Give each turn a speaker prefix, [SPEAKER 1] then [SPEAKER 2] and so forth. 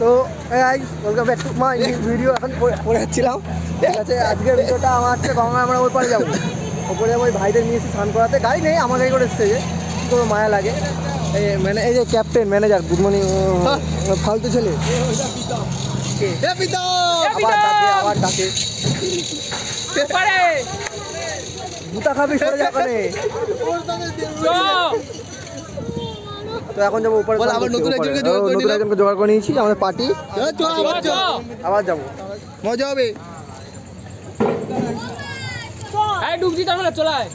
[SPEAKER 1] তো welcome back to my video এখন পড়ে যাচ্ছিলাম। ঠিক আছে আজকের ভিডিওটা আমার হচ্ছে গঙ্গা আমরা ওই পারে যাব। ওপরে যাব ওই ভাইদের নিয়ে এসে স্নান করাতে। গাড়ি নেই আমার গাড়ি করে এসছে। যে কী করব মায়া লাগে। এই মানে এই যে ক্যাপ্টেন ম্যানেজার গুড মর্নিং ফালতু ছেলে? আবার ডাকে আবার ডাকে। জুতা খাবি সরে যা ওখানে। তো এখন যাব উপরে
[SPEAKER 2] নতুন। একজনকে জোগাড় করে
[SPEAKER 1] নতুন
[SPEAKER 2] নিলাম।
[SPEAKER 1] একজনকে জোগাড় করে নিয়েছি আমাদের পার্টি আবার যাব।
[SPEAKER 2] মজা হবে।
[SPEAKER 3] ডুবছি তার মানে চলায়